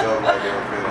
felt like they were feeling.